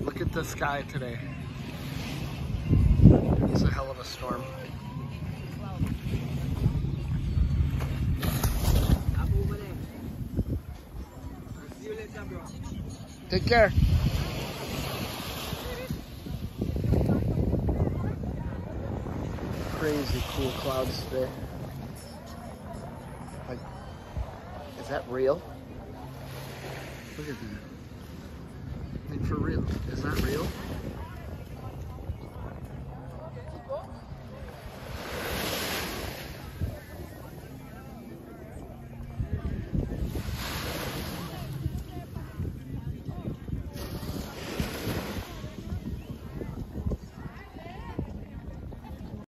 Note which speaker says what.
Speaker 1: Look at the sky today. It's a hell of a storm. Take care. Crazy cool clouds today. Like, is that real? Look at that. Like for real. Is that real?